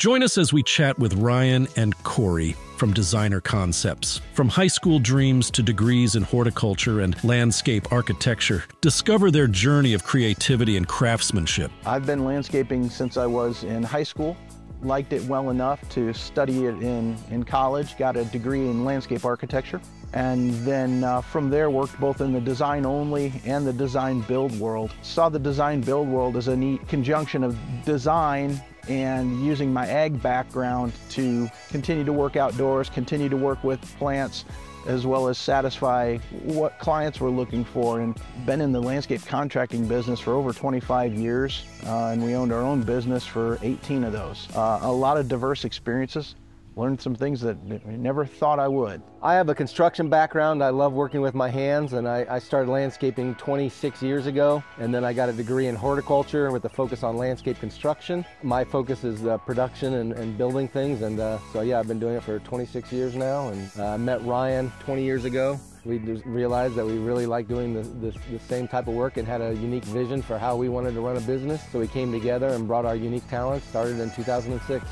Join us as we chat with Ryan and Corey from Designer Concepts. From high school dreams to degrees in horticulture and landscape architecture, discover their journey of creativity and craftsmanship. I've been landscaping since I was in high school. Liked it well enough to study it in, in college, got a degree in landscape architecture, and then uh, from there worked both in the design only and the design build world. Saw the design build world as a neat conjunction of design and using my ag background to continue to work outdoors, continue to work with plants, as well as satisfy what clients were looking for. And been in the landscape contracting business for over 25 years, uh, and we owned our own business for 18 of those. Uh, a lot of diverse experiences, learned some things that I never thought I would. I have a construction background. I love working with my hands and I, I, started landscaping 26 years ago and then I got a degree in horticulture with a focus on landscape construction. My focus is uh, production and, and, building things and uh, so yeah, I've been doing it for 26 years now and uh, I met Ryan 20 years ago. We realized that we really liked doing the, the, the same type of work and had a unique vision for how we wanted to run a business. So we came together and brought our unique talents, started in 2006.